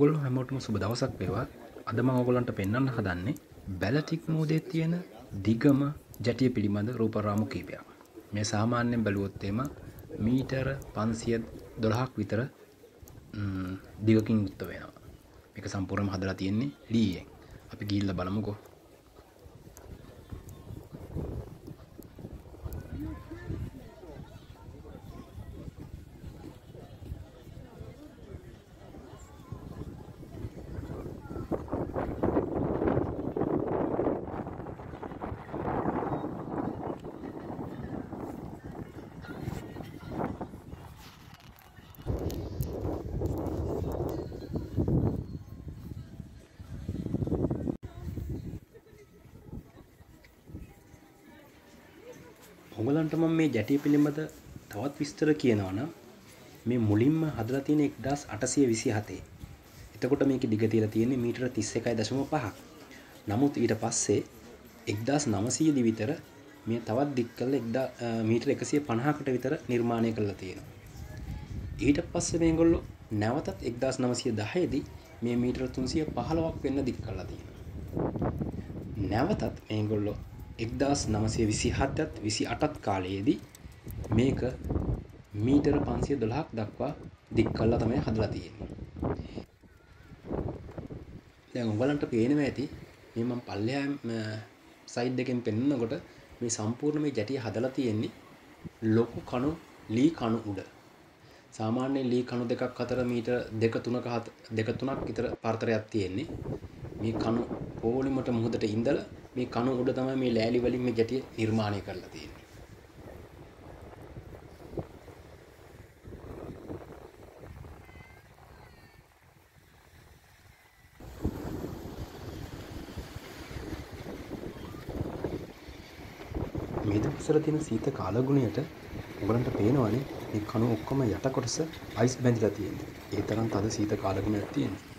ඔගොල්ලෝ හැමෝටම සුබ දවසක් වේවා. අද මම ඔයගොල්ලන්ට පෙන්වන්න හදන්නේ බැලටික් මූදේ තියෙන දිගම ජැටිය පිළිබඳ රූපරාමු කීපයක්. මේ සාමාන්‍යයෙන් බැලුවොත් එම මීටර 512ක් විතර දිගකින් යුක්ත වෙනවා. මේක සම්පූර්ණයෙන්ම හදලා තියෙන්නේ ලීයෙන්. අපි ගිහිල්ලා බලමුකෝ. ඔගලන්ට මම මේ ජැටිය පිළිබඳ තවත් විස්තර කියනවා නම් මේ මුලින්ම හදලා තියෙන 1827. එතකොට මේකේ දිග තියලා තියෙන්නේ මීටර 31.5ක්. නමුත් ඊට පස්සේ 1900 දි විතර මේ තවත් දික් කරලා මීටර 150කට විතර නිර්මාණය කරලා තියෙනවා. ඊට පස්සේ මේගොල්ලෝ නැවතත් 1910 දී මේ මීටර 315ක් වෙන්න දික් කරලා තියෙනවා. නැවතත් මේගොල්ලෝ එක්දස් නමසය විසි හත්තත් විසි අටත් කාලයේදී මේක මීටර පන්සිය දොළහක් දක්වා දික් කල්ලා තමයි හදලා තියෙන්නේ. දැන් උඹලන්ට පේනවා ඇති මේ මම පල්ලෙහා සයිඩ් එකෙන් පෙන්නකොට මේ සම්පූර්ණ මේ ජැටිය හදලා තියෙන්නේ ලොකු කණු ලී කණු උඩ. සාමාන්‍යයෙන් ලී කණු දෙකක් අතර මීටර දෙක තුනක දෙක තුනක් විතර පරතරයක් තියෙන්නේ. මේ කණු පෝලිමට මුහුදට ඉඳලා මේ කණු උඩ තමයි මේ ලෑලි වලින් මේ ගැටිය නිර්මාණය කරලා තියෙන්නේ. මේ දවස්වල තියෙන සීත කාලගුණයට ඔයගලන්ට පේනවනේ මේ කණු ඔක්කොම යට කොටස අයිස් බැඳිලා තියෙන්නේ. ඒ තරම් තද සීත කාලගුණයක් තියෙනවා.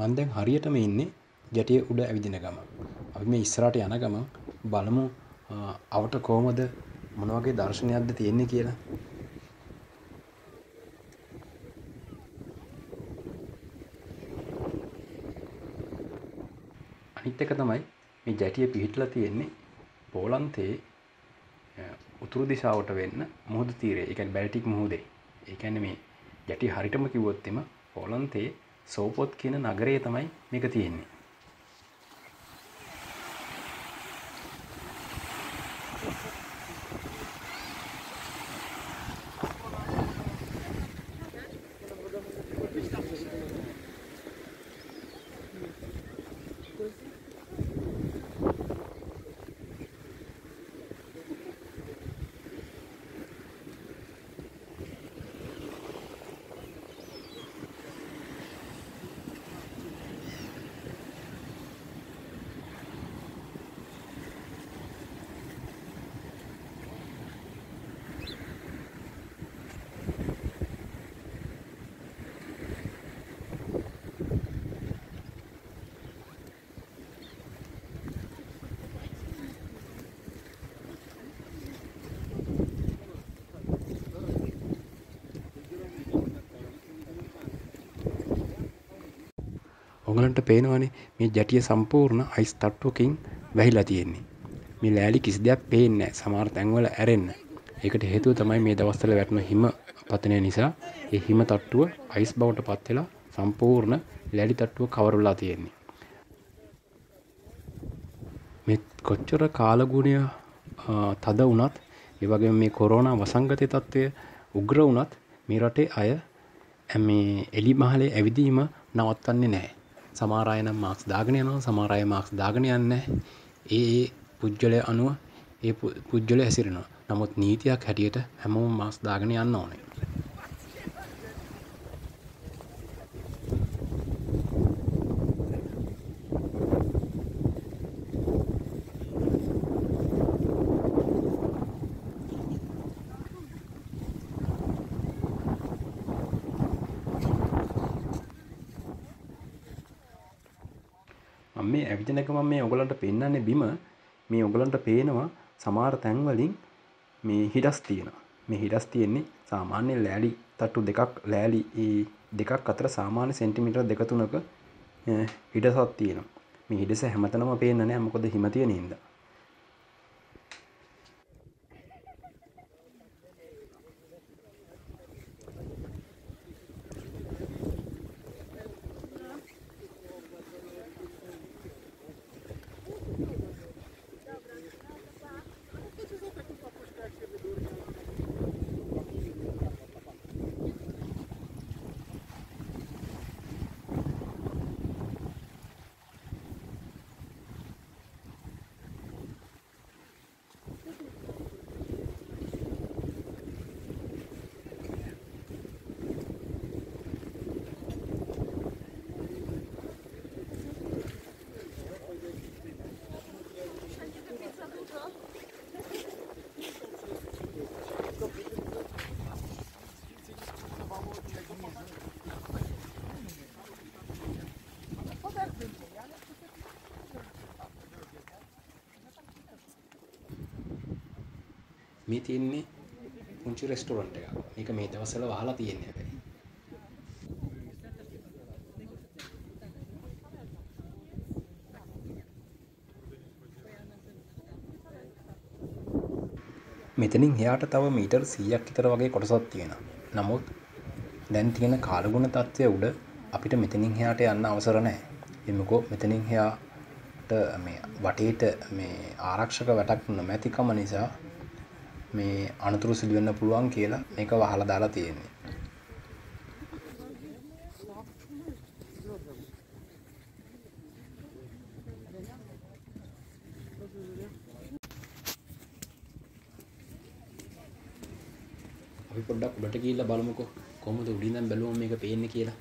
මම දැන් හරියටම ඉන්නේ ජැටිය උඩ ඇවිදින ගමන්. අපි මේ ඉස්සරහට යන ගමන් බලමු අවට කොහමද මොන වගේ දර්ශනයක්ද තියෙන්නේ කියලා. අනිත් එක තමයි මේ ජැටිය පිහිටලා තියෙන්නේ පෝලන්තයේ උතුරු දිශාවට වෙන්න මුහුදු තීරයේ. ඒ කියන්නේ බැල්ටික් මුහුදේ. ඒ කියන්නේ මේ ජැටිය හරියටම කිව්වොත් එම පෝලන්තයේ සෝපොත් කියන නගරයේ තමයි මේක තියෙන්නේ. ඔගලන්ට පේනවනේ මේ ජැටිය සම්පූර්ණ අයිස් තට්ටුවකින් වැහිලා තියෙන්නේ. මේ ලෑලි කිසි දෙයක් පේන්නේ නැහැ. සමහර තැන්වල ඇරෙන්න. ඒකට හේතුව තමයි මේ දවස්වල වැටෙන හිම පතනය නිසා ඒ හිම තට්ටුව අයිස් බවට පත් වෙලා සම්පූර්ණ ලෑලි තට්ටුව කවර් වෙලා තියෙන්නේ. මේ කොච්චර කාලගුණය තද වුණත් ඒ වගේම මේ කොරෝනා වසංගතයේ තත්ත්වය උග්‍ර වුණත් මේ රටේ අය මේ එලි මහලේ ඇවිදීම නවත්තන්නේ නැහැ. සමහර අය නම් මාක්ස් දාගෙන යනවා සමහර අය මාක්ස් දාගෙන යන්නේ ඒ ඒ පුජ්‍යලය අනුව ඒ පුජ්‍යලය හැසිරෙනවා. නමුත් නීතියක් හැටියට හැමෝම මාක්ස් දාගෙන යන්න ඕනේ. මම මේ ඇවිදින එක මම මේ ඔයගලන්ට පෙන්වන්නේ බිම. මේ ඔයගලන්ට පේනවා සමහර තැන්වලින් මේ හිඩස් තියෙනවා. මේ හිඩස් තියෙන්නේ සාමාන්‍ය ලෑලි තට්ටු දෙකක් ලෑලි දෙකක් අතර සාමාන්‍ය සෙන්ටිමීටර් දෙක තුනක හිඩසක් තියෙනවා. මේ හිඩස හැමතැනම පේන්නේ නැහැ. මොකද හිම තියෙන හින්දා. මේ තියෙන්නේ පුංචි රෙස්ටෝරන්ට් එකක්. මේක මේ දවස්වල වහලා තියෙන්නේ හැබැයි. මෙතනින් එහාට තව මීටර් 100ක් විතර වගේ කොටසක් තියෙනවා. නමුත් දැන් තියෙන කාලගුණ තත්ත්වය උඩ අපිට මෙතනින් එහාට යන්න අවසර නැහැ. එමුකෝ මෙතනින් එහාට මේ වටේට මේ ආරක්ෂක වැටක් නොමැතිකම නිසා මේ අනතුරු සිදුවෙන්න පුළුවන් කියලා මේක වහලා දාලා තියෙන්නේ. අපි පොඩ්ඩක් උඩට ගිහිල්ලා බලමුකෝ කොහොමද උඩින් ඉඳන් බැලුවම මේක පේන්නේ කියලා.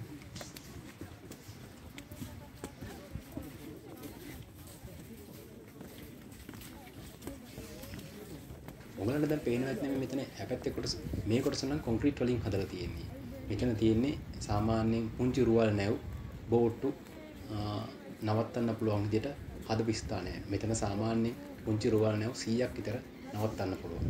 කොටස මේ කොටස නම් කොන්ක්‍රීට් වලින් හදලා තියෙන්නේ. මෙතන තියෙන්නේ සාමාන්‍යයෙන් පුංචි රුවල් නැව් බෝට්ටු නවත්තන්න පුළුවන් විදිහට හදපු ස්ථානය. මෙතන සාමාන්‍යයෙන් පුංචි රුවල් නැව් 100ක් විතර නවත්තන්න පුළුවන්.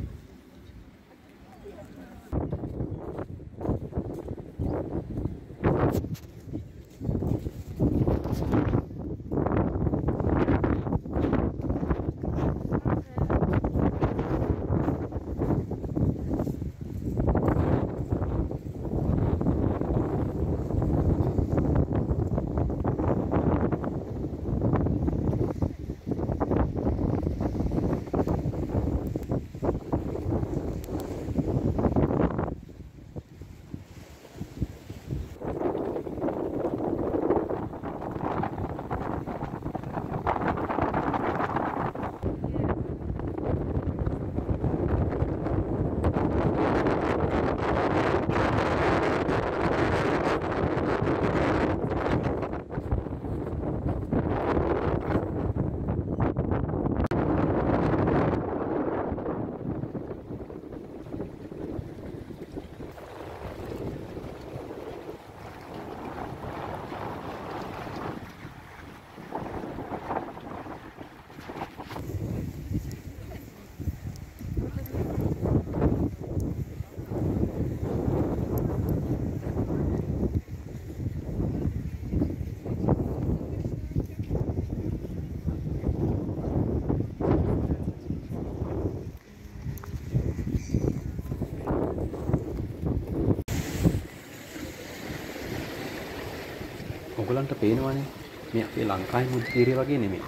ඔගලන්ට පේනවනේ මේ අපේ ලංකාවේ මුහුදු තීරය වගේ නෙමෙයි.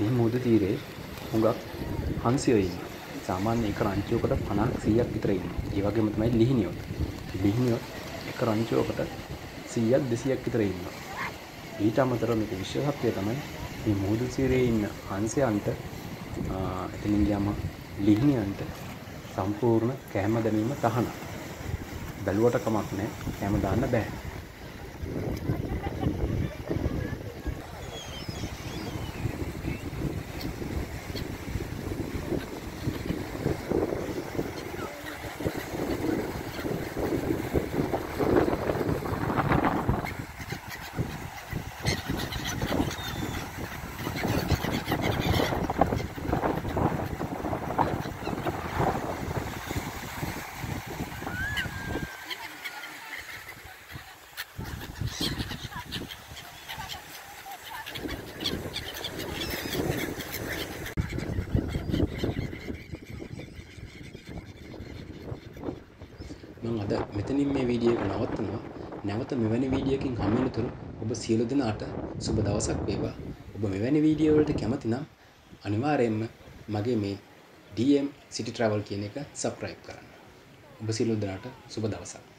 මේ මුහුදු තීරේ හුඟක් හංසියෝ ඉන්නවා. සාමාන්‍ය එක රංචුවකට 50ක් 100ක් විතර ඉන්නවා. ඒ වගේම තමයි ලිහිණියොත්. ලිහිණියොත් එක රංචුවකට 100ක් 200ක් විතර ඉන්නවා. ඊට අමතරව මේක විශේෂත්වය තමයි මේ මුහුදු සිරේ ඉන්න හංසයන්ට එතනින් ගියාම ලිහිණියන්ට සම්පූර්ණ කෑම දැමීම තහනම්. බැලුවට කමක් නැහැ. කෑම දාන්න බෑ. අද මෙතනින් මේ වීඩියෝ එක නවත්තනවා. නැවත මෙවැනි වීඩියෝකින් හමුවෙනතුරු ඔබ සියලු දෙනාට සුබ දවසක් වේවා. ඔබ මෙවැනි වීඩියෝ වලට කැමති නම් අනිවාර්යයෙන්ම මගේ මේ DM City Travel කියන එක subscribe කරන්න. ඔබ සියලු දෙනාට සුබ දවසක්.